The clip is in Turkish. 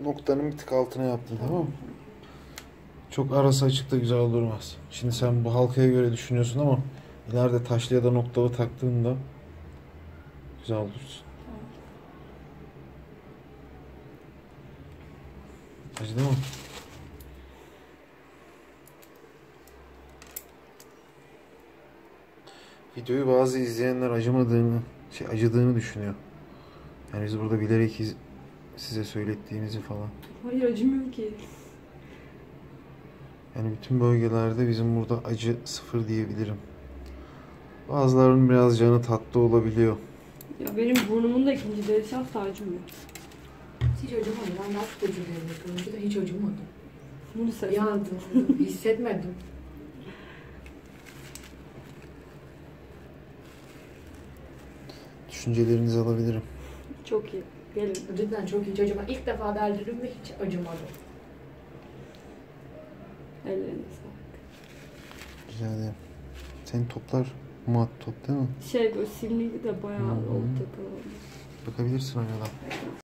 noktanın bir tık altına yaptım tamam mı? Çok arası açık da güzel durmaz. Şimdi sen bu halkaya göre düşünüyorsun ama ileride taşlı ya da noktalı taktığında güzel olursun. Acıdı mı? Videoyu bazı izleyenler acımadığını, şey acıdığını düşünüyor. Yani biz burada bilerek iz- size söylettiğimizi falan. Hayır acımıyor ki. Yani bütün bölgelerde bizim burada acı sıfır diyebilirim. Bazılarının biraz canı tatlı olabiliyor. Ya benim burnumun da ikinci derisi asla acımıyor. Hiç acımadı. Ben daha çok acıyorum. Önceden hiç acımadı. Bunu sen. Yandım. Hissetmedim. Düşüncelerinizi alabilirim. Çok iyi. Gelin. Cidden çok hiç acımadı. İlk defa deldirdim ve hiç acımadı. Ellerine sağlık. Rica ederim. Senin toplar mat top değil mi? Şey böyle simli de bayağı oldu takılı. Bakabilirsin arada.